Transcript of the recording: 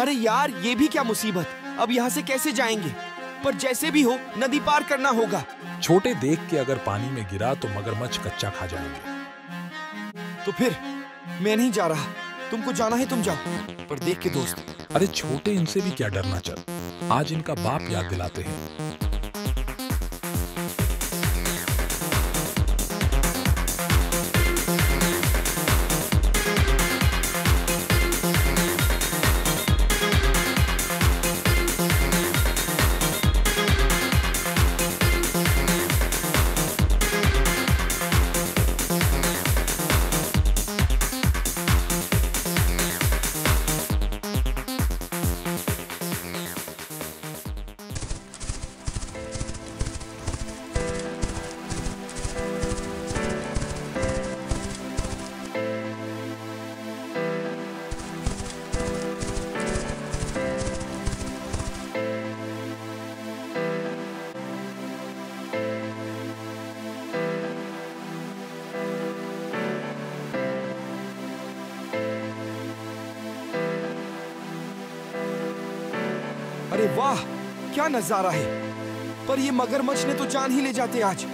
अरे यार ये भी क्या मुसीबत? अब यहाँ से कैसे जाएँगे? पर जैसे भी हो नदी पार करना होगा। छोटे देख के अगर पानी में गिरा तो मगरमच्छ कच्चा खा जाएँगे। तो फिर मैं नहीं जा रहा। तुमको जाना है तुम जाओ। पर देख के दोस्त। अरे छोटे इनसे भी क्या डरना चल? आज इनका बाप याद दिलाते हैं। अरे वाह, क्या नज़ारा है। पर ये मगरमच्छ ने तो जान ही ले जाते आज।